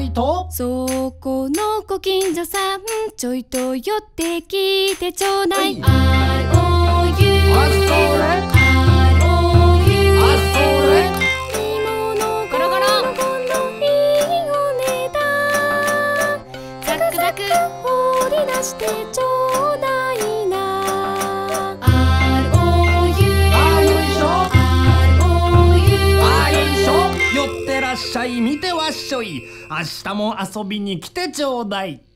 いと。そこのご近所さんちょいと寄ってきてちょうだい。ROU あそれ。ROU あってらっしゃい。見てわっしょい。明日も遊びに来てちょうだい。